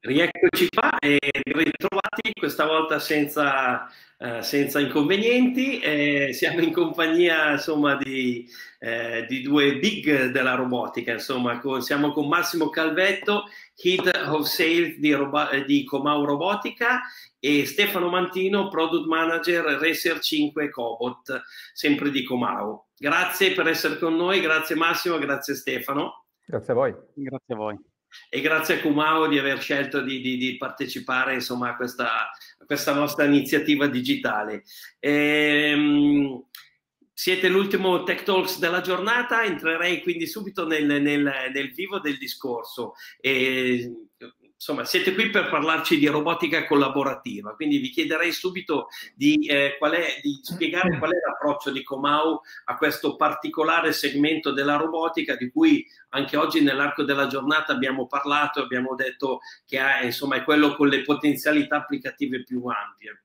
Rieccoci qua e ritrovati questa volta senza, eh, senza inconvenienti. Eh, siamo in compagnia insomma, di, eh, di, due big della robotica. Insomma, con, siamo con Massimo Calvetto, Head of Sales di, Robo- di Comau Robotica e Stefano Mantino, Product Manager Racer 5 Cobot, sempre di Comau. Grazie per essere con noi, grazie Massimo, grazie Stefano. Grazie a voi. Grazie a voi e grazie a Kumao di aver scelto di, di, di partecipare insomma, a, questa, a, questa, nostra iniziativa digitale. Ehm, siete l'ultimo Tech Talks della giornata, entrerei quindi subito nel, nel, nel vivo del discorso. E, insomma, siete qui per parlarci di robotica collaborativa, quindi vi chiederei subito di, eh, è, di spiegare qual è l'approccio di Comau a questo particolare segmento della robotica di cui anche oggi nell'arco della giornata abbiamo parlato, abbiamo detto che è, insomma, è quello con le potenzialità applicative più ampie.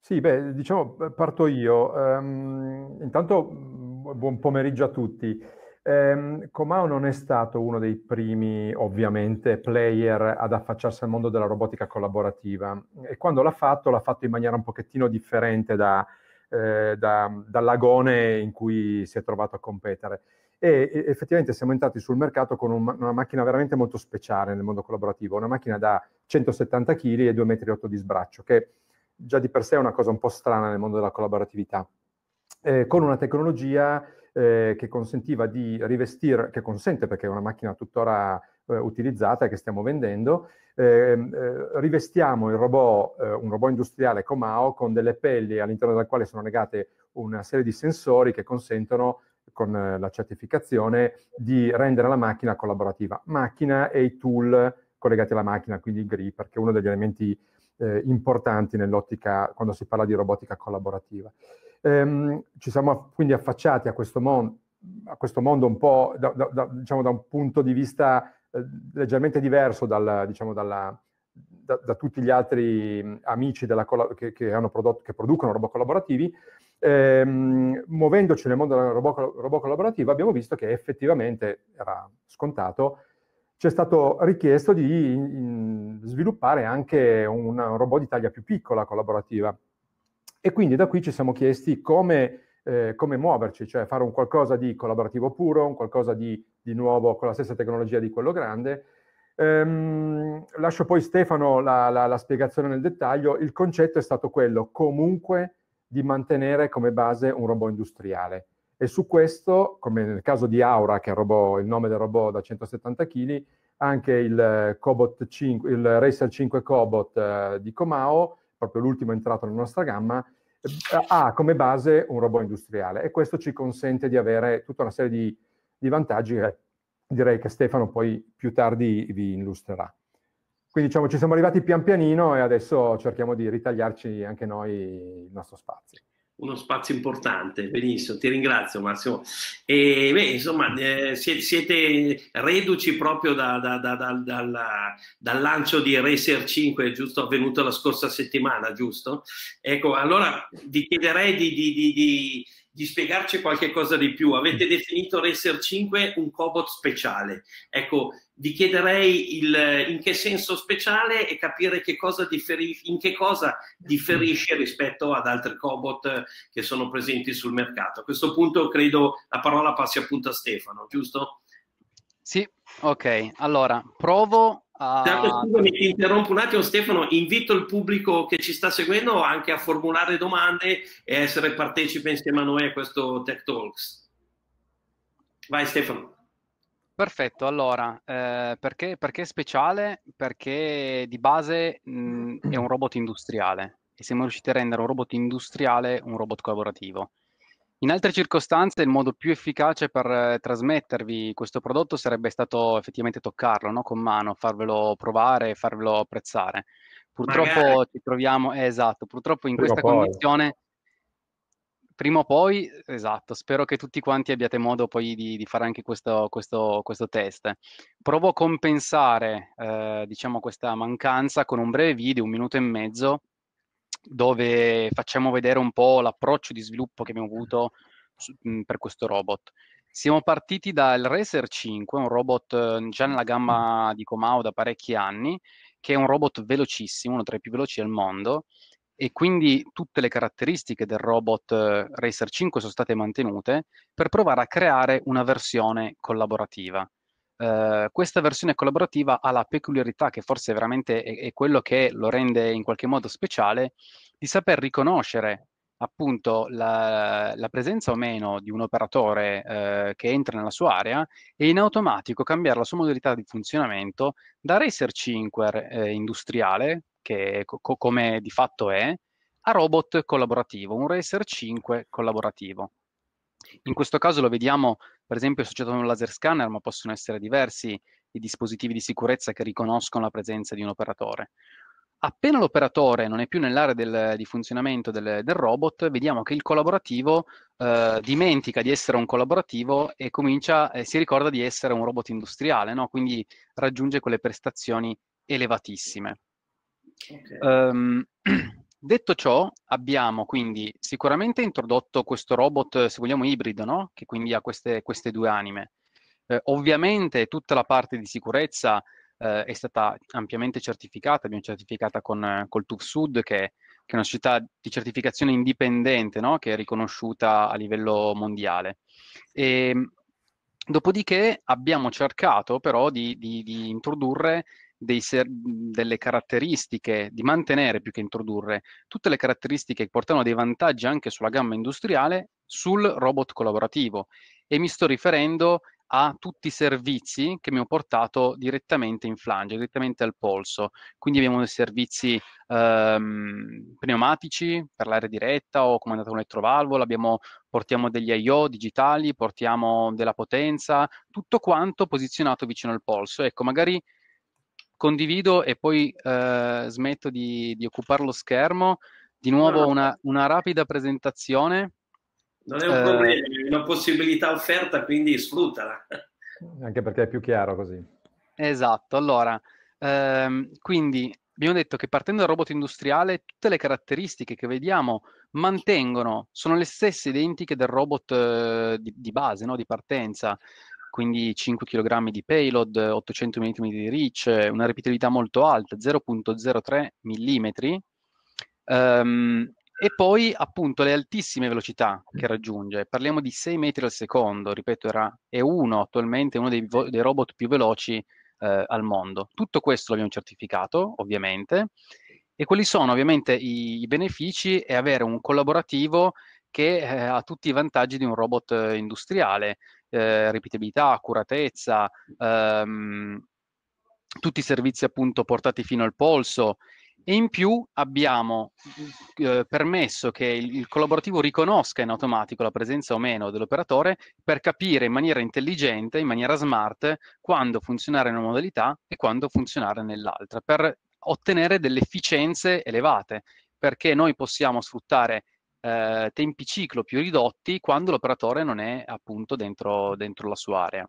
Sì, beh, diciamo, parto io. Um, intanto, buon pomeriggio a tutti. Eh, Comao non è stato uno dei primi, ovviamente, player ad affacciarsi al mondo della robotica collaborativa e quando l'ha fatto, l'ha fatto in maniera un pochettino differente da, eh, da, dall'agone in cui si è trovato a competere. E, e effettivamente siamo entrati sul mercato con un, una macchina veramente molto speciale nel mondo collaborativo, una macchina da 170 kg e 2,8 m di sbraccio, che già di per sé è una cosa un po' strana nel mondo della collaboratività, eh, con una tecnologia eh, che consentiva di rivestire, che consente perché è una macchina tuttora eh, utilizzata che stiamo vendendo, ehm, eh, rivestiamo il robot, eh, un robot industriale Comao con delle pelli all'interno delle quali sono legate una serie di sensori che consentono con eh, la certificazione di rendere la macchina collaborativa. Macchina e i tool collegati alla macchina, quindi il gripper, che è uno degli elementi eh, importanti nell'ottica quando si parla di robotica collaborativa. Ehm, ci siamo quindi affacciati a questo, mon- a questo mondo un po' da, da, da, diciamo, da un punto di vista eh, leggermente diverso dal, diciamo, dalla, da, da, tutti gli altri amici colla- che, che, prodotto, che, producono robot collaborativi, ehm, muovendoci nel mondo del robot, robot, collaborativo abbiamo visto che effettivamente era scontato, ci è stato richiesto di in, in sviluppare anche un, un robot di taglia più piccola collaborativa. E quindi da qui ci siamo chiesti come, eh, come muoverci, cioè fare un qualcosa di collaborativo puro, un qualcosa di, di nuovo con la stessa tecnologia di quello grande. Ehm, lascio poi Stefano la, la, la spiegazione nel dettaglio. Il concetto è stato quello comunque di mantenere come base un robot industriale. E su questo, come nel caso di Aura, che è il, robot, il nome del robot da 170 kg, anche il, Cobot 5, il Racer 5 Cobot eh, di Comao proprio l'ultimo entrato nella nostra gamma, eh, ha come base un robot industriale e questo ci consente di avere tutta una serie di, di vantaggi che direi che Stefano poi più tardi vi illustrerà. Quindi diciamo ci siamo arrivati pian pianino e adesso cerchiamo di ritagliarci anche noi il nostro spazio uno spazio importante, benissimo, ti ringrazio Massimo. E beh, insomma, eh, siete reduci proprio da, da, da, dal, dal lancio di Racer 5, giusto? Avvenuto la scorsa settimana, giusto? Ecco, allora vi chiederei di, di, di, di spiegarci qualche cosa di più. Avete definito Racer 5 un cobot speciale. Ecco, vi chiederei il, in che senso speciale e capire che differisce, in che cosa differisce rispetto ad altri cobot che sono presenti sul mercato. A questo punto credo la parola passi appunto a Stefano, giusto? Sì, ok. Allora, provo a... Scusami, ti interrompo un attimo Stefano, invito il pubblico che ci sta seguendo anche a formulare domande e essere partecipe insieme a noi a questo Tech Talks. Vai Stefano. Perfetto, allora, eh, perché, perché, è speciale? Perché di base mh, è un robot industriale e siamo riusciti a rendere un robot industriale un robot collaborativo. In altre circostanze il modo più efficace per eh, trasmettervi questo prodotto sarebbe stato effettivamente toccarlo no? con mano, farvelo provare e farvelo apprezzare. Purtroppo Magari. ci troviamo, eh, esatto, purtroppo in Prima questa poi. condizione prima o poi, esatto, spero che tutti quanti abbiate modo poi di, di fare anche questo, questo, questo, test. Provo a compensare, eh, diciamo, questa mancanza con un breve video, un minuto e mezzo, dove facciamo vedere un po' l'approccio di sviluppo che abbiamo avuto su, mh, per questo robot. Siamo partiti dal Racer 5, un robot eh, già nella gamma di Comao da parecchi anni, che è un robot velocissimo, uno tra i più veloci al mondo, e quindi tutte le caratteristiche del robot eh, Racer 5 sono state mantenute per provare a creare una versione collaborativa. Uh, questa versione collaborativa ha la peculiarità, che forse veramente è, è, quello che lo rende in qualche modo speciale, di saper riconoscere appunto la, la, presenza o meno di un operatore eh, che entra nella sua area e in automatico cambiare la sua modalità di funzionamento da Racer 5 eh, industriale, che co- come di fatto è, a robot collaborativo, un Racer 5 collaborativo. In questo caso lo vediamo per esempio associato a un laser scanner, ma possono essere diversi i dispositivi di sicurezza che riconoscono la presenza di un operatore. Appena l'operatore non è più nell'area del, di funzionamento del, del, robot, vediamo che il collaborativo eh, dimentica di essere un collaborativo e comincia, eh, si ricorda di essere un robot industriale, no? quindi raggiunge quelle prestazioni elevatissime. Okay. Um, detto ciò, abbiamo quindi sicuramente introdotto questo robot, se vogliamo, ibrido, no? che quindi ha queste, queste due anime. Eh, ovviamente tutta la parte di sicurezza eh, è stata ampiamente certificata, abbiamo certificata con eh, col TUF Sud che, che, è una società di certificazione indipendente no? che è riconosciuta a livello mondiale. E, ehm, dopodiché abbiamo cercato però di, di, di introdurre ser- delle caratteristiche, di mantenere più che introdurre tutte le caratteristiche che portano dei vantaggi anche sulla gamma industriale sul robot collaborativo. E mi sto riferendo a tutti i servizi che mi ho portato direttamente in flange, direttamente al polso. Quindi abbiamo dei servizi ehm, pneumatici per l'aria diretta o comandato con elettrovalvola, abbiamo, portiamo degli I.O. digitali, portiamo della potenza, tutto quanto posizionato vicino al polso. Ecco, magari condivido e poi eh, smetto di, di, occupare lo schermo. Di nuovo una, una rapida presentazione non è un eh, problema, è una possibilità offerta, quindi sfruttala. Anche perché è più chiaro così. Esatto, allora, ehm, quindi abbiamo detto che partendo dal robot industriale tutte le caratteristiche che vediamo mantengono, sono le stesse identiche del robot eh, di, di, base, no? di partenza, quindi 5 kg di payload, 800 mm di reach, una ripetibilità molto alta, 0.03 mm, um, e poi appunto le altissime velocità che raggiunge. Parliamo di 6 metri al secondo, ripeto, era, è uno attualmente, uno dei, dei robot più veloci eh, al mondo. Tutto questo l'abbiamo certificato, ovviamente. E quali sono ovviamente i, i benefici? È avere un collaborativo che eh, ha tutti i vantaggi di un robot eh, industriale, eh, ripetibilità, accuratezza, ehm, tutti i servizi appunto portati fino al polso, e in più abbiamo eh, permesso che il, il, collaborativo riconosca in automatico la presenza o meno dell'operatore per capire in maniera intelligente, in maniera smart, quando funzionare in una modalità e quando funzionare nell'altra, per ottenere delle efficienze elevate, perché noi possiamo sfruttare eh, tempi ciclo più ridotti quando l'operatore non è appunto dentro, dentro la sua area.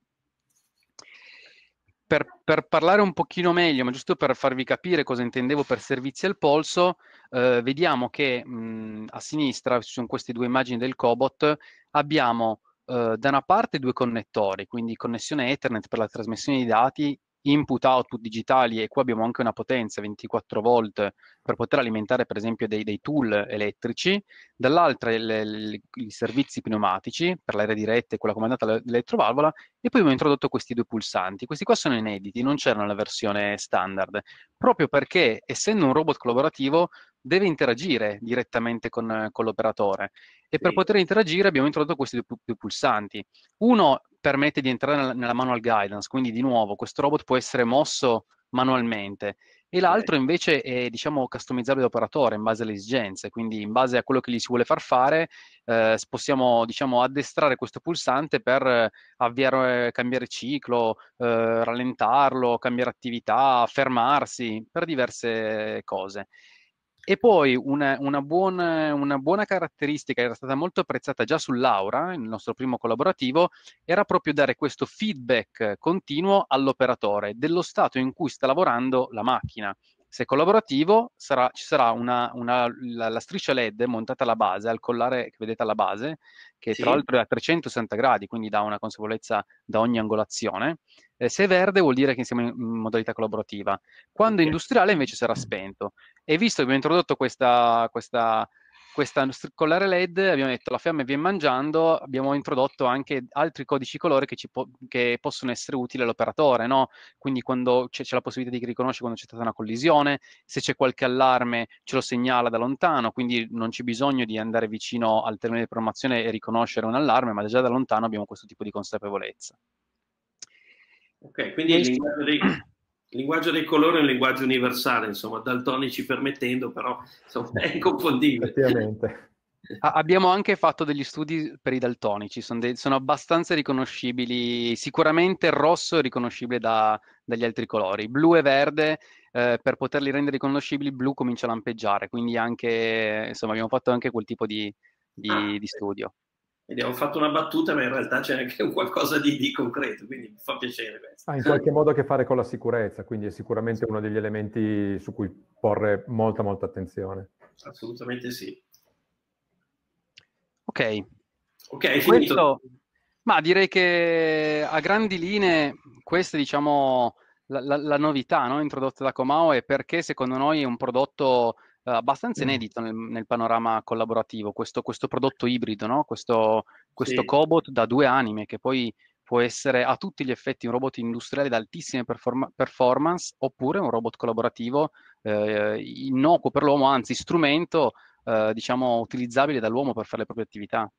Per, per, parlare un pochino meglio, ma giusto per farvi capire cosa intendevo per servizi al polso, eh, vediamo che mh, a sinistra, ci sono queste due immagini del Cobot, abbiamo eh, da una parte due connettori, quindi connessione Ethernet per la trasmissione di dati input-output digitali e qua abbiamo anche una potenza 24 volt per poter alimentare per esempio dei, dei tool elettrici, dall'altra i servizi pneumatici per l'aria diretta e quella comandata dall'elettrovalvola e poi abbiamo introdotto questi due pulsanti. Questi qua sono inediti, non c'erano nella versione standard, proprio perché essendo un robot collaborativo deve interagire direttamente con, con l'operatore e per poter interagire abbiamo introdotto questi due, due pulsanti. Uno permette di entrare nella, manual guidance, quindi di nuovo questo robot può essere mosso manualmente. E l'altro invece è diciamo customizzabile operatore in base alle esigenze, quindi in base a quello che gli si vuole far fare eh, possiamo diciamo addestrare questo pulsante per avviare, cambiare ciclo, eh, rallentarlo, cambiare attività, fermarsi per diverse cose. E poi una, una, buona, una, buona, caratteristica era stata molto apprezzata già sull'Aura, il nostro primo collaborativo, era proprio dare questo feedback continuo all'operatore dello stato in cui sta lavorando la macchina. Se collaborativo, sarà, ci sarà una, una, la, la, striscia LED montata alla base, al collare che vedete alla base, che sì. tra l'altro è a 360 gradi, quindi dà una consapevolezza da ogni angolazione. Eh, se è verde vuol dire che siamo in modalità collaborativa. Quando è industriale invece sarà spento. E visto che abbiamo introdotto questa, questa questa collare LED abbiamo detto la fiamma viene mangiando, abbiamo introdotto anche altri codici colore che, po- che possono essere utili all'operatore, no? quindi quando c'è, c'è, la possibilità di riconoscere quando c'è stata una collisione, se c'è qualche allarme ce lo segnala da lontano, quindi non c'è bisogno di andare vicino al termine di programmazione e riconoscere un allarme, ma già da lontano abbiamo questo tipo di consapevolezza. Ok, quindi linguaggio dei il linguaggio dei colori è un linguaggio universale, insomma, daltonici permettendo, però insomma, è inconfondibile. Effettivamente. Abbiamo anche fatto degli studi per i daltonici, sono, de- sono abbastanza riconoscibili, sicuramente il rosso è riconoscibile da, dagli altri colori, blu e verde, eh, per poterli rendere riconoscibili, blu comincia a lampeggiare, quindi anche, insomma, abbiamo fatto anche quel tipo di, di, ah, di studio. Abbiamo fatto una battuta, ma in realtà c'è anche un qualcosa di, di concreto, quindi mi fa piacere questo. Ha in qualche modo a che fare con la sicurezza, quindi è sicuramente uno degli elementi su cui porre molta, molta attenzione. Assolutamente sì. Ok. Ok? Questo, ma direi che a grandi linee questa diciamo la, la, la novità no? introdotta da Comao è perché secondo noi è un prodotto abbastanza inedito nel, nel, panorama collaborativo, questo, questo prodotto ibrido, no? questo, questo sì. cobot da due anime che poi può essere a tutti gli effetti un robot industriale da altissime perform- performance oppure un robot collaborativo eh, innocuo per l'uomo, anzi strumento eh, diciamo utilizzabile dall'uomo per fare le proprie attività.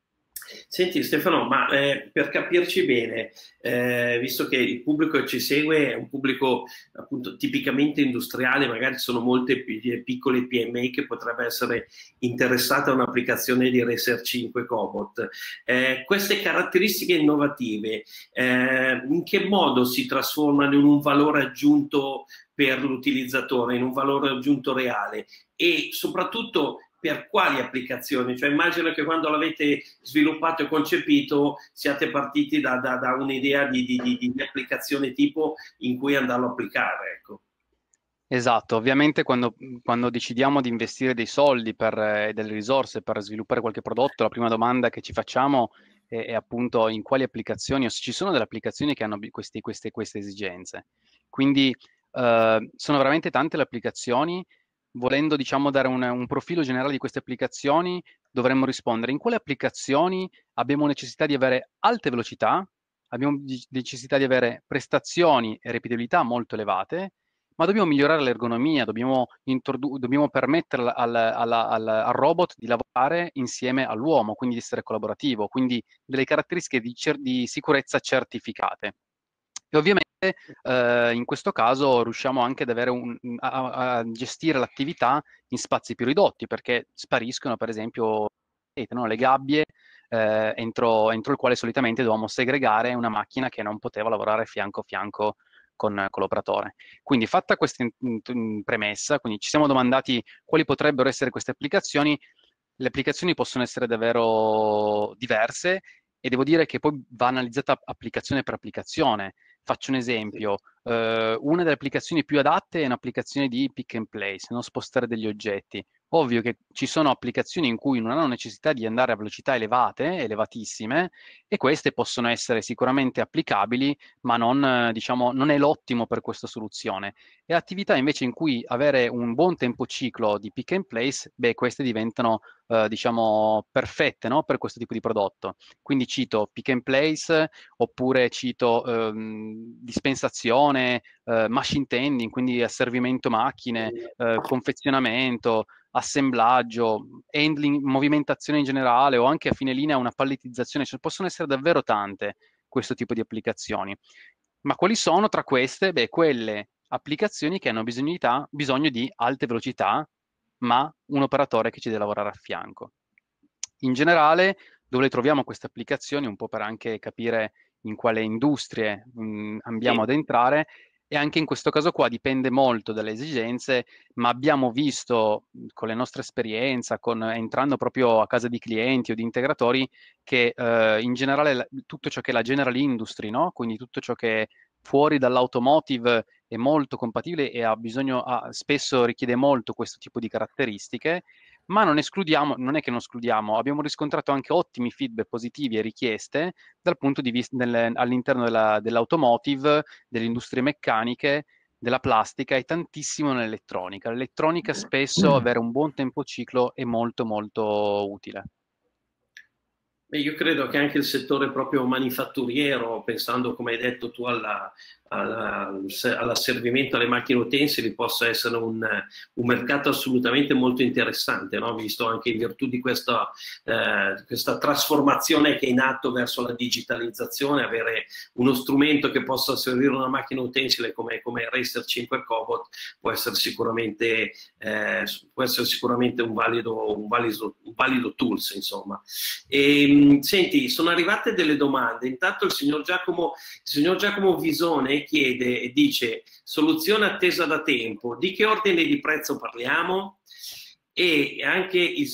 Senti Stefano, ma eh, per capirci bene, eh, visto che il pubblico che ci segue è un pubblico appunto tipicamente industriale, magari sono molte p- piccole PMI che potrebbero essere interessate a un'applicazione di Racer 5 Cobot. Eh, queste caratteristiche innovative, eh, in che modo si trasformano in un valore aggiunto per l'utilizzatore, in un valore aggiunto reale? E soprattutto per quali applicazioni? Cioè immagino che quando l'avete sviluppato e concepito siate partiti da, da, da un'idea di, di, di, di, applicazione tipo in cui andarlo a applicare. Ecco. Esatto, ovviamente quando, quando, decidiamo di investire dei soldi per, e delle risorse per sviluppare qualche prodotto, la prima domanda che ci facciamo è, è appunto in quali applicazioni o se ci sono delle applicazioni che hanno questi, queste, queste esigenze. Quindi eh, sono veramente tante le applicazioni volendo diciamo, dare un, un, profilo generale di queste applicazioni, dovremmo rispondere in quali applicazioni abbiamo necessità di avere alte velocità, abbiamo necessità di avere prestazioni e repetibilità molto elevate, ma dobbiamo migliorare l'ergonomia, dobbiamo, dobbiamo permettere al, al, al, al, robot di lavorare insieme all'uomo, quindi di essere collaborativo, quindi delle caratteristiche di, cer- di sicurezza certificate. E ovviamente eh, in questo caso riusciamo anche un, a, a, gestire l'attività in spazi più ridotti perché spariscono per esempio no, le gabbie eh, entro, entro, il quale solitamente dovevamo segregare una macchina che non poteva lavorare fianco a fianco con, con l'operatore. Quindi fatta questa premessa, quindi ci siamo domandati quali potrebbero essere queste applicazioni, le applicazioni possono essere davvero diverse e devo dire che poi va analizzata applicazione per applicazione. Faccio un esempio, eh, una delle applicazioni più adatte è un'applicazione di pick and place, non spostare degli oggetti. Ovvio che ci sono applicazioni in cui non hanno necessità di andare a velocità elevate, elevatissime, e queste possono essere sicuramente applicabili, ma non, diciamo, non è l'ottimo per questa soluzione. E attività invece in cui avere un buon tempo ciclo di pick and place, beh, queste diventano, eh, diciamo, perfette no? per questo tipo di prodotto. Quindi cito pick and place, oppure cito ehm, dispensazione, eh, machine tending, quindi asservimento macchine, eh, confezionamento, assemblaggio, handling, movimentazione in generale o anche a fine linea una palletizzazione, cioè, possono essere davvero tante questo tipo di applicazioni. Ma quali sono tra queste? Beh, quelle applicazioni che hanno bisogno, bisogno di alte velocità, ma un operatore che ci deve lavorare a fianco. In generale, dove le troviamo queste applicazioni, un po' per anche capire in quale industrie mh, mm, andiamo sì. ad entrare, e anche in questo caso qua dipende molto dalle esigenze, ma abbiamo visto con le nostre esperienze, con, entrando proprio a casa di clienti o di integratori, che eh, in generale tutto ciò che è la general industry, no? quindi tutto ciò che è fuori dall'automotive è molto compatibile e ha bisogno, ha, spesso richiede molto questo tipo di caratteristiche, ma non escludiamo, non è che non escludiamo, abbiamo riscontrato anche ottimi feedback positivi e richieste dal punto di vista del, all'interno della, dell'automotive, delle industrie meccaniche, della plastica e tantissimo nell'elettronica. L'elettronica spesso mm. avere un buon tempo ciclo è molto molto utile. Beh, io credo che anche il settore proprio manifatturiero, pensando come hai detto tu alla, all'asservimento alle macchine utensili possa essere un, un mercato assolutamente molto interessante, no? visto anche in virtù di questa, eh, questa, trasformazione che è in atto verso la digitalizzazione, avere uno strumento che possa servire una macchina utensile come, come Racer 5 Cobot può essere sicuramente, eh, può essere sicuramente un, valido, un, valido, un valido tools. Insomma. E, ehm, senti, sono arrivate delle domande. Intanto il signor Giacomo, il signor Giacomo Visone chiede e dice soluzione attesa da tempo, di che ordine di prezzo parliamo? E anche il...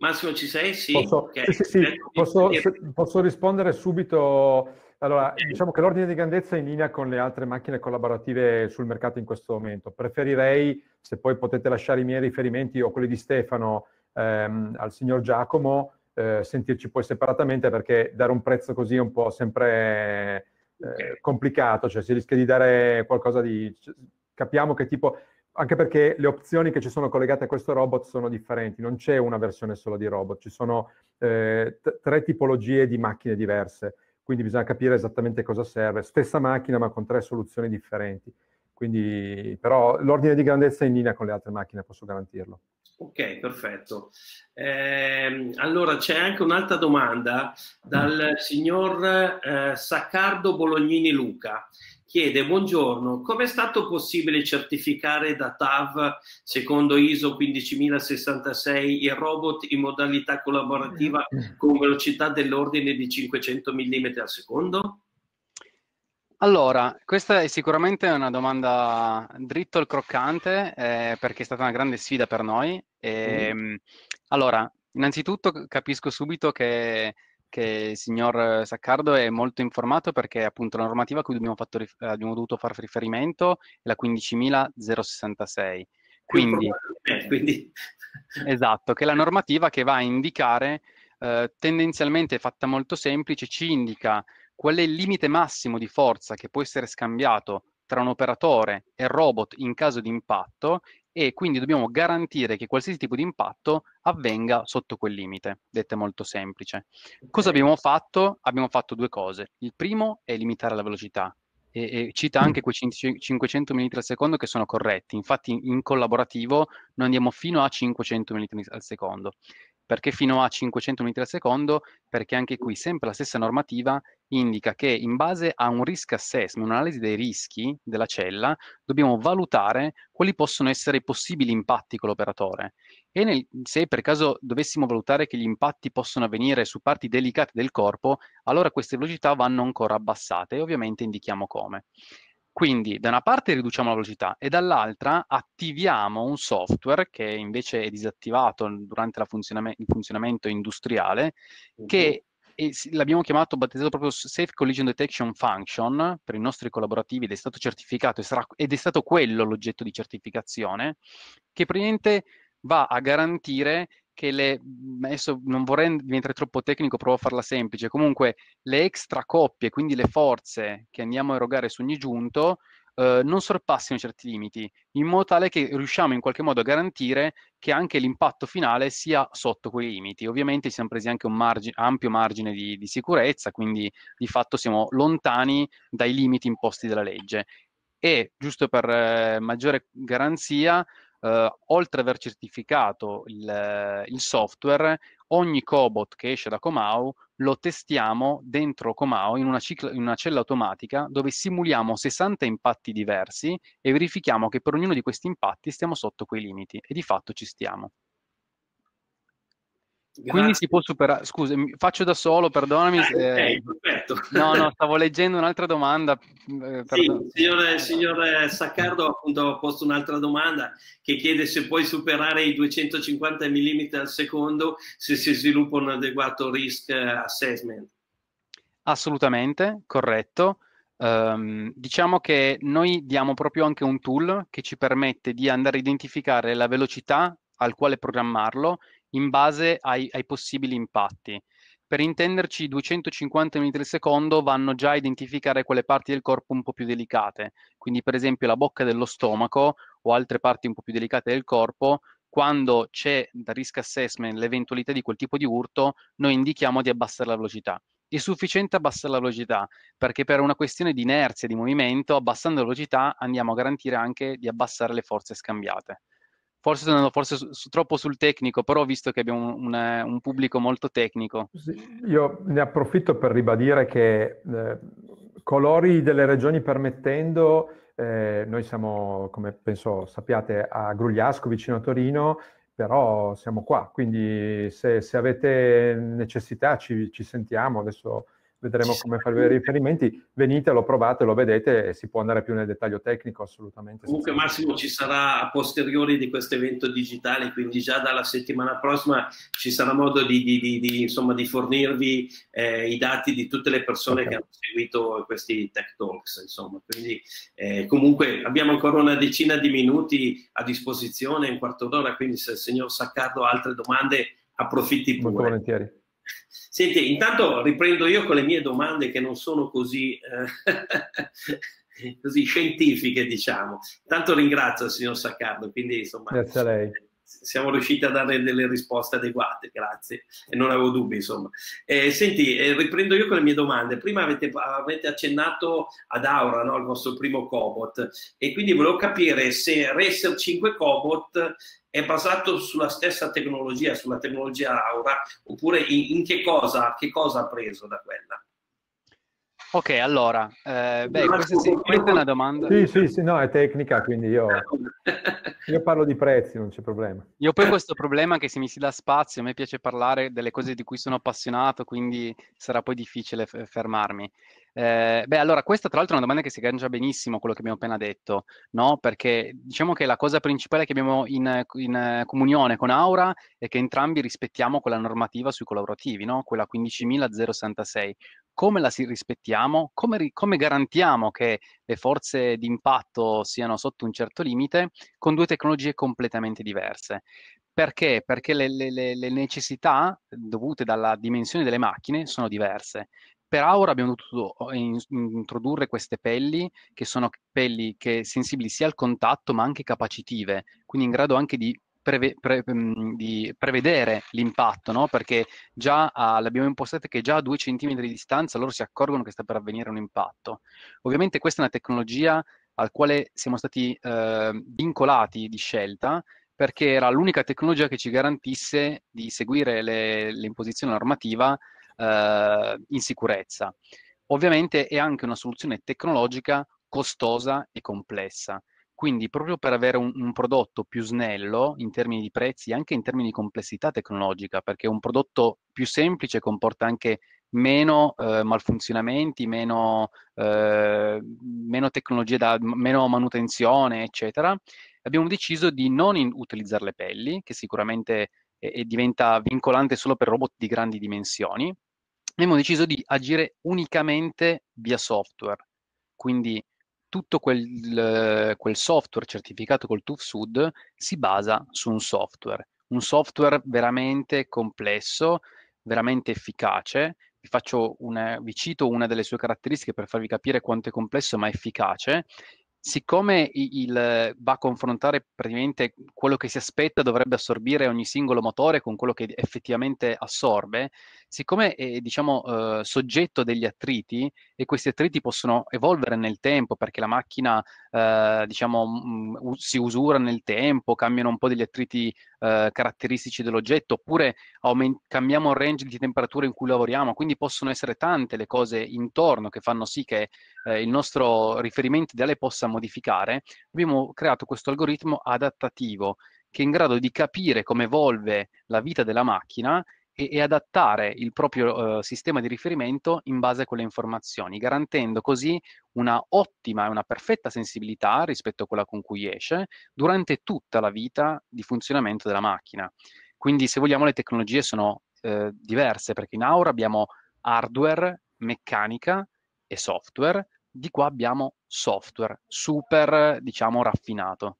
Massimo ci sei? Sì, posso, okay. sì, sì, sì. Posso, posso, rispondere subito. Allora, diciamo che l'ordine di grandezza è in linea con le altre macchine collaborative sul mercato in questo momento. Preferirei, se poi potete lasciare i miei riferimenti o quelli di Stefano ehm, al signor Giacomo, eh, sentirci poi separatamente perché dare un prezzo così è un po' sempre eh, complicato, cioè si rischia di dare qualcosa di... Cioè, capiamo che tipo... Anche perché le opzioni che ci sono collegate a questo robot sono differenti, non c'è una versione solo di robot, ci sono eh, t- tre tipologie di macchine diverse, quindi bisogna capire esattamente cosa serve. Stessa macchina ma con tre soluzioni differenti. Quindi, però l'ordine di grandezza è in linea con le altre macchine, posso garantirlo. Ok, perfetto. Eh, allora c'è anche un'altra domanda dal signor eh, Saccardo Bolognini Luca. Chiede, buongiorno, come è stato possibile certificare da TAV secondo ISO 15066 il robot in modalità collaborativa con velocità dell'ordine di 500 mm al secondo? Allora, questa è sicuramente una domanda dritto al croccante, eh, perché è stata una grande sfida per noi. E, mm. Allora, innanzitutto capisco subito che, che, il signor Saccardo è molto informato perché appunto la normativa a cui abbiamo, fatto, abbiamo dovuto fare riferimento è la 15.066. Quindi, eh, quindi... Esatto, che è la normativa che va a indicare, eh, tendenzialmente fatta molto semplice, ci indica qual è il limite massimo di forza che può essere scambiato tra un operatore e robot in caso di impatto e quindi dobbiamo garantire che qualsiasi tipo di impatto avvenga sotto quel limite, detta molto semplice. Cosa abbiamo fatto? Abbiamo fatto due cose. Il primo è limitare la velocità e, e cita anche quei 500 mm al secondo che sono corretti. Infatti in, in collaborativo noi andiamo fino a 500 mm al secondo. Perché fino a 500 mm al secondo? Perché anche qui sempre la stessa normativa indica che in base a un risk assessment, un'analisi dei rischi della cella, dobbiamo valutare quali possono essere i possibili impatti con l'operatore. E nel, se per caso dovessimo valutare che gli impatti possono avvenire su parti delicate del corpo, allora queste velocità vanno ancora abbassate e ovviamente indichiamo come. Quindi da una parte riduciamo la velocità e dall'altra attiviamo un software che invece è disattivato durante funzionam- il funzionamento industriale uh-huh. che è, l'abbiamo chiamato, battezzato proprio Safe Collision Detection Function per i nostri collaborativi ed è stato certificato ed è stato quello l'oggetto di certificazione che praticamente va a garantire che le, adesso non vorrei diventare troppo tecnico, provo a farla semplice, comunque le extra coppie, quindi le forze che andiamo a erogare su ogni giunto, eh, non sorpassino certi limiti, in modo tale che riusciamo in qualche modo a garantire che anche l'impatto finale sia sotto quei limiti. Ovviamente ci siamo presi anche un margine, ampio margine di, di sicurezza, quindi di fatto siamo lontani dai limiti imposti dalla legge. E giusto per eh, maggiore garanzia, eh, oltre ad aver certificato il, il, software, ogni cobot che esce da Comau lo testiamo dentro Comau in una, cicla, in una cella automatica dove simuliamo 60 impatti diversi e verifichiamo che per ognuno di questi impatti stiamo sotto quei limiti e di fatto ci stiamo. Grazie. Quindi si può superare. Scusa, faccio da solo, perdonami. Ah, okay, perfetto. No, no, stavo leggendo un'altra domanda. Eh, sì, il signor, signor Saccardo appunto ha posto un'altra domanda che chiede se puoi superare i 250 mm al secondo se si sviluppa un adeguato risk assessment. Assolutamente, corretto. Um, diciamo che noi diamo proprio anche un tool che ci permette di andare a identificare la velocità al quale programmarlo in base ai, ai possibili impatti. Per intenderci, 250 metri al secondo vanno già a identificare quelle parti del corpo un po' più delicate, quindi per esempio la bocca dello stomaco o altre parti un po' più delicate del corpo quando c'è da risk assessment l'eventualità di quel tipo di urto, noi indichiamo di abbassare la velocità è sufficiente abbassare la velocità, perché per una questione di inerzia di movimento, abbassando la velocità andiamo a garantire anche di abbassare le forze scambiate. Forse sono andando forse su, su, troppo sul tecnico, però ho visto che abbiamo un, un, un pubblico molto tecnico. Sì, io ne approfitto per ribadire che eh, colori delle regioni permettendo, eh, noi siamo, come penso sappiate, a Grugliasco, vicino a Torino, però siamo qua, quindi se, se avete necessità ci, ci, sentiamo, adesso vedremo come fare i riferimenti, venite, lo provate, lo vedete e si può andare più nel dettaglio tecnico assolutamente. Comunque Massimo ci sarà a posteriori di questo evento digitale, quindi già dalla settimana prossima ci sarà modo di, di, di, di insomma, fornirvi eh, i dati di tutte le persone okay. che hanno seguito questi Tech Talks. Insomma. Quindi eh, comunque abbiamo ancora una decina di minuti a disposizione, un quarto d'ora, quindi se il signor Saccardo ha altre domande approfitti pure. Molto volentieri. Senti, intanto riprendo io con le mie domande che non sono così, eh, così scientifiche, diciamo. Tanto ringrazio il signor Saccardo, quindi insomma... Grazie a lei siamo riusciti a dare delle risposte adeguate, grazie, e non avevo dubbi, insomma. Eh, senti, eh, riprendo io con le mie domande. Prima avete, avete accennato ad Aura, no? il vostro primo cobot, e quindi volevo capire se Racer 5 Cobot è basato sulla stessa tecnologia, sulla tecnologia Aura, oppure in, in che, cosa, che cosa ha preso da quella? Ok, allora, eh, beh, questa, sì, questa, è una domanda. Sì, sì, sì, no, è tecnica, quindi io, io, parlo di prezzi, non c'è problema. Io poi questo problema che se mi si dà spazio, a me piace parlare delle cose di cui sono appassionato, quindi sarà poi difficile f- fermarmi. Eh, beh, allora, questa tra l'altro è una domanda che si aggancia benissimo a quello che abbiamo appena detto, no? Perché diciamo che la cosa principale che abbiamo in, in comunione con Aura è che entrambi rispettiamo quella normativa sui collaborativi, no? Quella 15.066 come la si rispettiamo, come, come, garantiamo che le forze di impatto siano sotto un certo limite con due tecnologie completamente diverse. Perché? Perché le, le, le necessità dovute dalla dimensione delle macchine sono diverse. Per Aura abbiamo dovuto in, introdurre queste pelli, che sono pelli che sensibili sia al contatto ma anche capacitive, quindi in grado anche di preve, pre, mm, di prevedere l'impatto, no? perché già ah, l'abbiamo impostato che già a due centimetri di distanza loro si accorgono che sta per avvenire un impatto. Ovviamente questa è una tecnologia al quale siamo stati eh, vincolati di scelta perché era l'unica tecnologia che ci garantisse di seguire le, l'imposizione normativa eh, in sicurezza. Ovviamente è anche una soluzione tecnologica costosa e complessa. Quindi proprio per avere un, un, prodotto più snello in termini di prezzi, anche in termini di complessità tecnologica, perché un prodotto più semplice comporta anche meno eh, malfunzionamenti, meno, eh, meno tecnologie da, meno manutenzione, eccetera, abbiamo deciso di non utilizzare le pelli, che sicuramente è diventa vincolante solo per robot di grandi dimensioni. Abbiamo deciso di agire unicamente via software, quindi tutto quel, quel software certificato col TÜV Sud si basa su un software, un software veramente complesso, veramente efficace. Vi, una, vi cito una delle sue caratteristiche per farvi capire quanto è complesso ma efficace siccome il, va a confrontare praticamente quello che si aspetta dovrebbe assorbire ogni singolo motore con quello che effettivamente assorbe, siccome è diciamo, eh, soggetto degli attriti e questi attriti possono evolvere nel tempo perché la macchina eh, diciamo, mh, si usura nel tempo, cambiano un po' degli attriti eh, caratteristici dell'oggetto, oppure aument- cambiamo il range di temperatura in cui lavoriamo, quindi possono essere tante le cose intorno che fanno sì che eh, il nostro riferimento ideale possa modificare, abbiamo creato questo algoritmo adattativo che è in grado di capire come evolve la vita della macchina e, e adattare il proprio uh, sistema di riferimento in base a quelle informazioni, garantendo così una ottima e una perfetta sensibilità rispetto a quella con cui esce durante tutta la vita di funzionamento della macchina. Quindi, se vogliamo, le tecnologie sono eh, diverse perché in Aura abbiamo hardware, meccanica e software di qua abbiamo software super, diciamo, raffinato.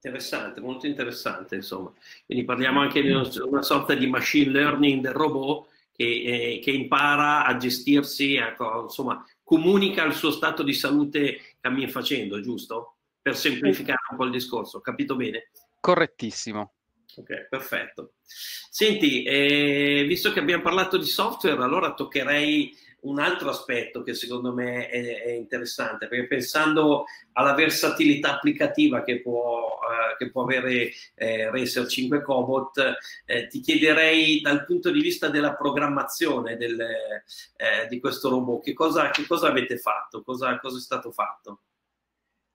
Interessante, molto interessante, insomma. Quindi parliamo anche di una sorta di machine learning del robot che, eh, che impara a gestirsi, ecco, insomma, comunica il suo stato di salute cammina facendo, giusto? Per semplificare un po' il discorso, capito bene? Correttissimo. Ok, perfetto. Senti, eh, visto che abbiamo parlato di software, allora toccherei un altro aspetto che secondo me è, è interessante, perché pensando alla versatilità applicativa che può, eh, che può avere eh, Racer 5 Cobot, eh, ti chiederei dal punto di vista della programmazione del, eh, di questo robot, che cosa, che cosa avete fatto? Cosa, cosa, è stato fatto?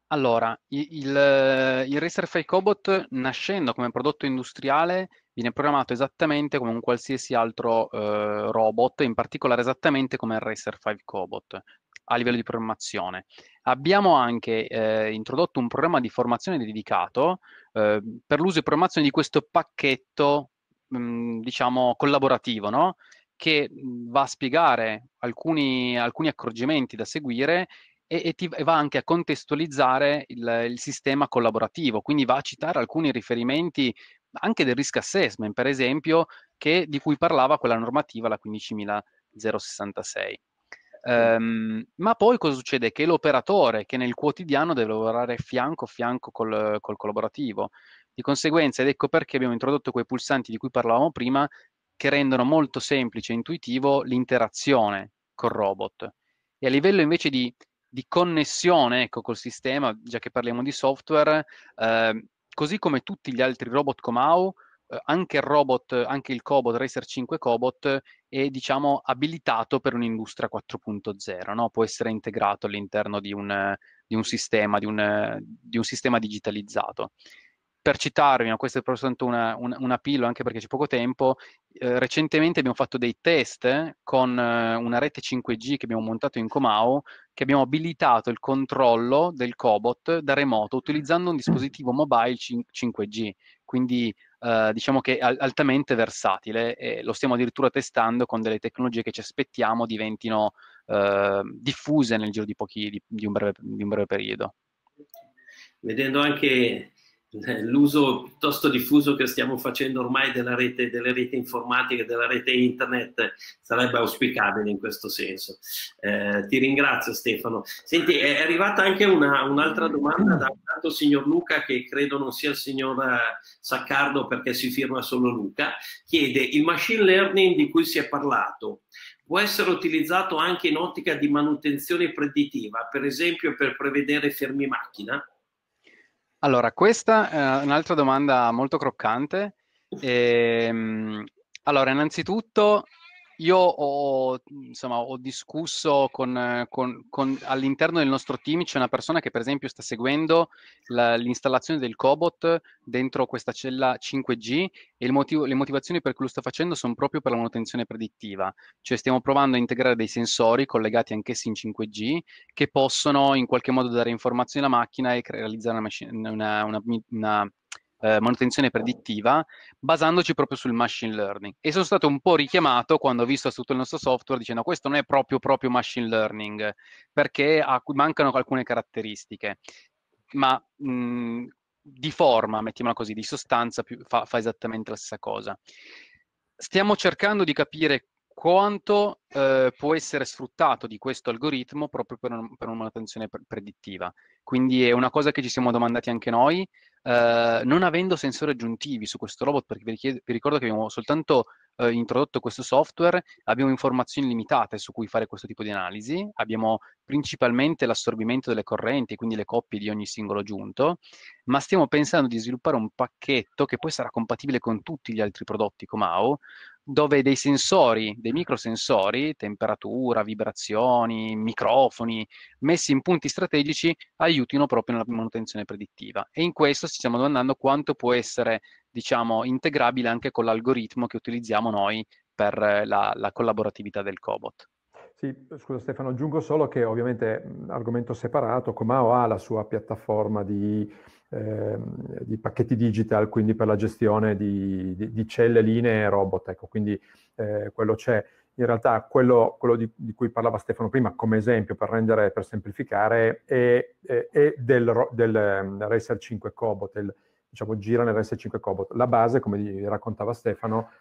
Allora, il, il, il Racer 5 Cobot nascendo come prodotto industriale viene programmato esattamente come un qualsiasi altro eh, robot, in particolare esattamente come il Racer 5 Cobot a livello di programmazione. Abbiamo anche eh, introdotto un programma di formazione dedicato eh, per l'uso e programmazione di questo pacchetto, mh, mm, diciamo, collaborativo, no? che mm, va a spiegare alcuni, alcuni accorgimenti da seguire e, e, ti, e, va anche a contestualizzare il, il, sistema collaborativo, quindi va a citare alcuni riferimenti anche del risk assessment, per esempio, che, di cui parlava quella normativa, la 15.066. Um, ehm, ma poi cosa succede? Che l'operatore che nel quotidiano deve lavorare fianco a fianco col, col collaborativo. Di conseguenza, ed ecco perché abbiamo introdotto quei pulsanti di cui parlavamo prima, che rendono molto semplice e intuitivo l'interazione col robot. E a livello invece di, di connessione ecco, col sistema, già che parliamo di software, eh, così come tutti gli altri robot Comau, eh, anche il robot, anche il Cobot Racer 5 Cobot è diciamo abilitato per un'industria 4.0, no? può essere integrato all'interno di un, di un sistema, di un, di un sistema digitalizzato per citarvi, ma questo è soltanto una, una, una pillola anche perché c'è poco tempo, eh, recentemente abbiamo fatto dei test con eh, una rete 5G che abbiamo montato in Comau, che abbiamo abilitato il controllo del cobot da remoto utilizzando un dispositivo mobile 5G, quindi eh, diciamo che è altamente versatile e lo stiamo addirittura testando con delle tecnologie che ci aspettiamo diventino eh, diffuse nel giro di, pochi, di, di, un breve, di un breve periodo. Vedendo anche l'uso piuttosto diffuso che stiamo facendo ormai della rete, delle reti informatiche, della rete internet, sarebbe auspicabile in questo senso. Eh, ti ringrazio Stefano. Senti, è arrivata anche una, un'altra domanda da un altro signor Luca, che credo non sia il signor eh, Saccardo perché si firma solo Luca, chiede il machine learning di cui si è parlato può essere utilizzato anche in ottica di manutenzione predittiva, per esempio per prevedere fermi macchina? Allora, questa è un'altra domanda molto croccante. Ehm, allora, innanzitutto io ho, insomma, ho discusso con, con, con, all'interno del nostro team, c'è una persona che per esempio sta seguendo la, l'installazione del Cobot dentro questa cella 5G e motivo, le motivazioni per cui lo sta facendo sono proprio per la manutenzione predittiva, cioè stiamo provando a integrare dei sensori collegati anch'essi in 5G che possono in qualche modo dare informazioni alla macchina e realizzare una, una, una, una eh, manutenzione predittiva basandoci proprio sul machine learning. E sono stato un po' richiamato quando ho visto tutto il nostro software dicendo questo non è proprio, proprio machine learning perché ha, mancano alcune caratteristiche, ma mh, di forma, mettiamola così, di sostanza più, fa, fa esattamente la stessa cosa. Stiamo cercando di capire quanto eh, può essere sfruttato di questo algoritmo proprio per, un, per una manutenzione pre- predittiva. Quindi è una cosa che ci siamo domandati anche noi, eh, non avendo sensori aggiuntivi su questo robot, perché vi, richied- vi ricordo che abbiamo soltanto eh, introdotto questo software, abbiamo informazioni limitate su cui fare questo tipo di analisi, abbiamo principalmente l'assorbimento delle correnti, quindi le coppie di ogni singolo giunto, ma stiamo pensando di sviluppare un pacchetto che poi sarà compatibile con tutti gli altri prodotti Comau, dove dei sensori, dei microsensori, temperatura, vibrazioni, microfoni, messi in punti strategici, aiutino proprio nella manutenzione predittiva. E in questo ci stiamo domandando quanto può essere, diciamo, integrabile anche con l'algoritmo che utilizziamo noi per la, la collaboratività del cobot. Sì, scusa Stefano, aggiungo solo che ovviamente argomento separato, Comao ha la sua piattaforma di Ehm, di pacchetti digital, quindi per la gestione di, di, di celle, linee e robot. Ecco, quindi eh, quello c'è. in realtà quello, quello di, di, cui parlava Stefano prima come esempio per rendere, per semplificare, è, è, è del, del um, Racer 5 Cobot, il, diciamo gira nel Racer 5 Cobot. La base, come raccontava Stefano,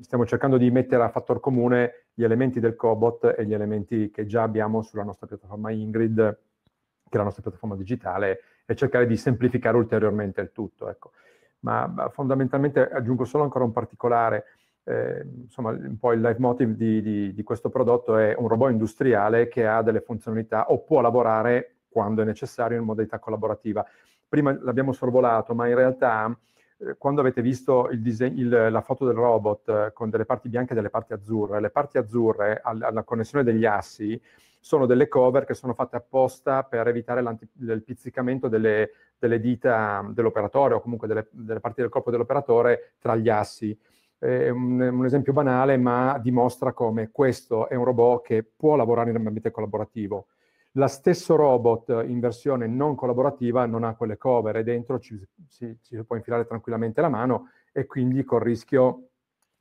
stiamo cercando di mettere a fattor comune gli elementi del Cobot e gli elementi che già abbiamo sulla nostra piattaforma Ingrid, che è la nostra piattaforma digitale, e cercare di semplificare ulteriormente il tutto. Ecco. Ma, ma fondamentalmente aggiungo solo ancora un particolare eh, insomma, un po' il leitmotiv di, di, di, questo prodotto è un robot industriale che ha delle funzionalità o può lavorare quando è necessario in modalità collaborativa. Prima l'abbiamo sorvolato, ma in realtà eh, quando avete visto il diseg- il, la foto del robot eh, con delle parti bianche e delle parti azzurre, le parti azzurre al, alla connessione degli assi sono delle cover che sono fatte apposta per evitare il pizzicamento delle, delle dita dell'operatore o comunque delle, delle parti del corpo dell'operatore tra gli assi è un, un, esempio banale, ma dimostra come questo è un robot che può lavorare in ambiente collaborativo. La stesso robot in versione non collaborativa non ha quelle cover e dentro ci, si può infilare tranquillamente la mano e quindi col rischio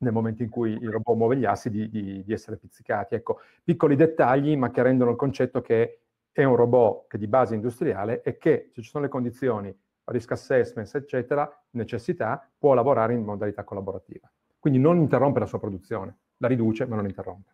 nel momento in cui il robot muove gli assi di, di, di, essere pizzicati. Ecco, piccoli dettagli ma che rendono il concetto che è un robot che di base industriale e che se ci sono le condizioni, risk assessment, eccetera, necessità, può lavorare in modalità collaborativa. Quindi non interrompe la sua produzione, la riduce ma non interrompe.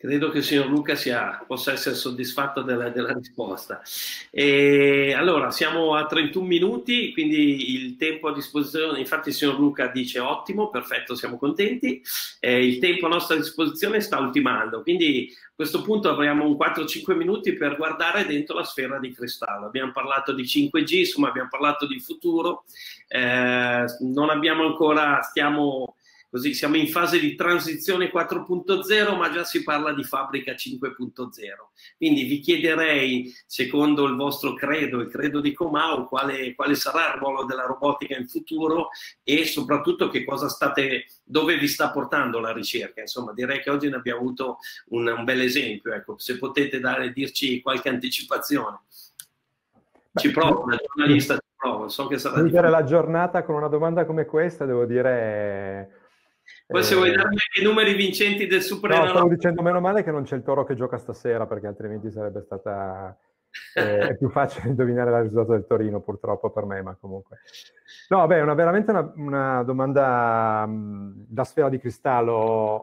Credo che il signor Luca sia, possa essere soddisfatto della, della risposta. E allora, siamo a 31 minuti, quindi il tempo a disposizione, infatti il signor Luca dice ottimo, perfetto, siamo contenti. Eh, il tempo a nostra disposizione sta ultimando, quindi a questo punto avremo un 4-5 minuti per guardare dentro la sfera di cristallo. Abbiamo parlato di 5G, insomma abbiamo parlato di futuro, eh, non abbiamo ancora, stiamo Così siamo in fase di transizione 4.0, ma già si parla di fabbrica 5.0. Quindi vi chiederei, secondo il vostro credo, il credo di Comau, quale, quale sarà il ruolo della robotica in futuro e soprattutto che cosa state, dove vi sta portando la ricerca. Insomma, direi che oggi ne abbiamo avuto un, un bel esempio. Ecco, se potete dare, dirci qualche anticipazione. Ci provo, la giornalista ci provo, so che sarà... Chiudere la giornata con una domanda come questa, devo dire poi se vuoi eh, darmi i numeri vincenti del Super No, stavo dicendo meno male che non c'è il Toro che gioca stasera, perché altrimenti sarebbe stata... Eh, è più facile indovinare il risultato del Torino, purtroppo per me, ma comunque. No, vabbè, è una, veramente una, una domanda mh, da sfera di cristallo,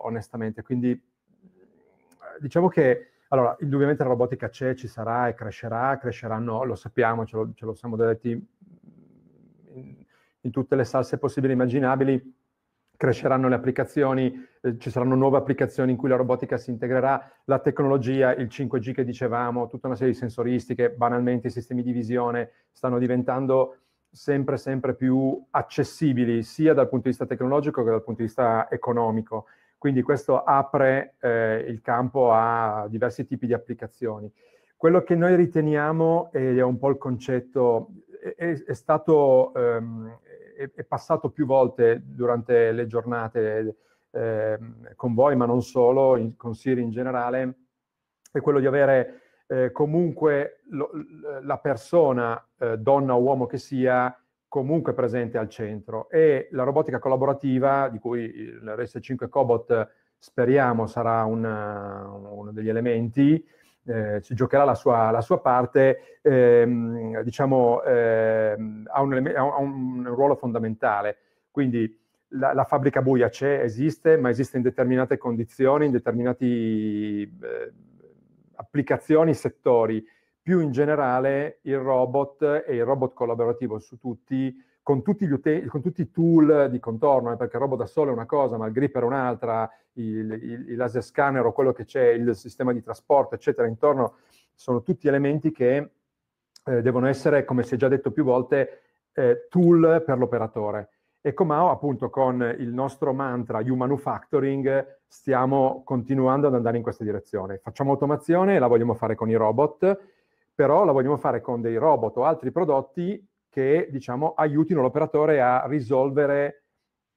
onestamente. Quindi diciamo che, allora, indubbiamente la robotica c'è, ci sarà e crescerà, cresceranno, lo sappiamo, ce lo, ce lo siamo detti in, in tutte le salse possibili e immaginabili cresceranno le applicazioni, eh, ci saranno nuove applicazioni in cui la robotica si integrerà, la tecnologia, il 5G che dicevamo, tutta una serie di sensoristiche, banalmente i sistemi di visione stanno diventando sempre, sempre più accessibili sia dal punto di vista tecnologico che dal punto di vista economico. Quindi questo apre eh, il campo a diversi tipi di applicazioni. Quello che noi riteniamo, ed è un po' il concetto, è, è stato ehm, è, è, passato più volte durante le giornate eh, con voi, ma non solo, in, con Siri in generale, è quello di avere eh, comunque lo, la persona, eh, donna o uomo che sia, comunque presente al centro. E la robotica collaborativa, di cui il RS5 Cobot speriamo sarà una, uno degli elementi, eh, ci giocherà la sua, la sua parte, ehm, diciamo, ehm, ha, un, ha, un, ruolo fondamentale. Quindi la, la, fabbrica buia c'è, esiste, ma esiste in determinate condizioni, in determinate eh, applicazioni, settori. Più in generale il robot e il robot collaborativo su tutti con tutti, utenti, con tutti, i tool di contorno, eh, perché il robot da solo è una cosa, ma il gripper è un'altra, il, il, il, laser scanner o quello che c'è, il sistema di trasporto, eccetera, intorno, sono tutti elementi che eh, devono essere, come si è già detto più volte, eh, tool per l'operatore. E Comao, appunto, con il nostro mantra You Manufacturing, stiamo continuando ad andare in questa direzione. Facciamo automazione, la vogliamo fare con i robot, però la vogliamo fare con dei robot o altri prodotti che diciamo, aiutino l'operatore a risolvere,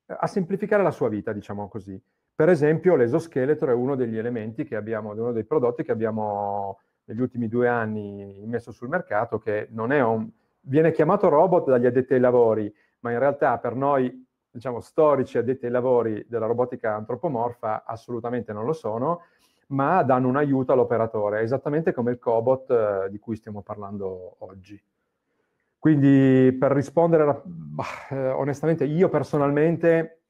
a semplificare la sua vita, diciamo così. Per esempio l'esoscheletro è uno degli elementi che abbiamo, uno dei prodotti che abbiamo negli ultimi due anni messo sul mercato, che non è un, viene chiamato robot dagli addetti ai lavori, ma in realtà per noi diciamo, storici addetti ai lavori della robotica antropomorfa assolutamente non lo sono, ma danno un aiuto all'operatore, esattamente come il cobot eh, di cui stiamo parlando oggi. Quindi per rispondere, bah, eh, onestamente, io personalmente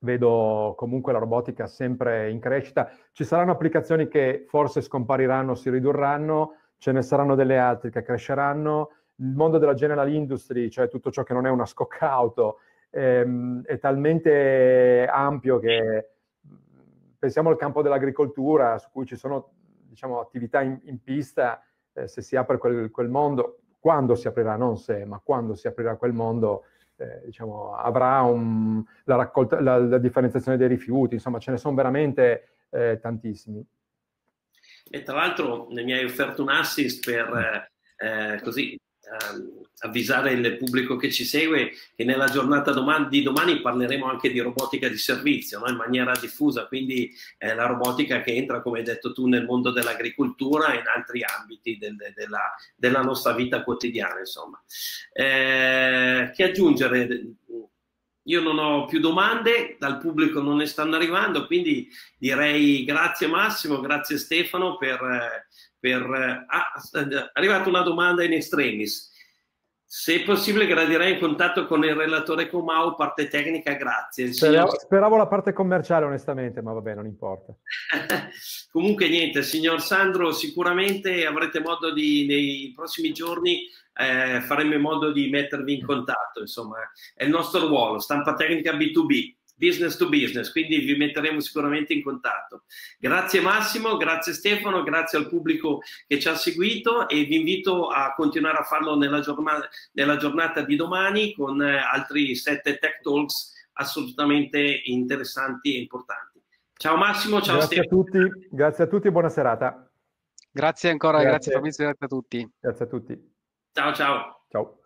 vedo comunque la robotica sempre in crescita. Ci saranno applicazioni che forse scompariranno, si ridurranno, ce ne saranno delle altre che cresceranno. Il mondo della general industry, cioè tutto ciò che non è una scocca auto, ehm, è talmente ampio che pensiamo al campo dell'agricoltura, su cui ci sono diciamo, attività in, in pista, eh, se si apre quel, quel mondo, quando si aprirà, non se, ma quando si aprirà quel mondo, eh, diciamo, avrà un, la, raccolta, la, la, differenziazione dei rifiuti, insomma ce ne sono veramente eh, tantissimi. E tra l'altro mi hai offerto un assist per eh, così Ehm, avvisare il pubblico che ci segue che nella giornata domani, di domani parleremo anche di robotica di servizio no? in maniera diffusa, quindi eh, la robotica che entra, come hai detto tu, nel mondo dell'agricoltura e in altri ambiti del, della, della, nostra vita quotidiana. Insomma. Eh, che aggiungere? Io non ho più domande, dal pubblico non ne stanno arrivando, quindi direi grazie Massimo, grazie Stefano per, per... Ah, è arrivata una domanda in extremis. Se è possibile, gradirei in contatto con il relatore Comau, parte tecnica, grazie. Speravo, signor... speravo, la parte commerciale, onestamente, ma vabbè, non importa. Comunque, niente, signor Sandro, sicuramente avrete modo di, nei prossimi giorni, eh, faremo modo di mettervi in contatto, insomma, è il nostro ruolo, stampa tecnica B2B business to business, quindi vi metteremo sicuramente in contatto. Grazie Massimo, grazie Stefano, grazie al pubblico che ci ha seguito e vi invito a continuare a farlo nella giornata, nella giornata di domani con eh, altri sette tech talks assolutamente interessanti e importanti. Ciao Massimo, ciao grazie Stefano. A tutti, grazie a tutti e buona serata. Grazie ancora, grazie, grazie Fabrizio, grazie a tutti. Grazie a tutti. Ciao ciao. Ciao.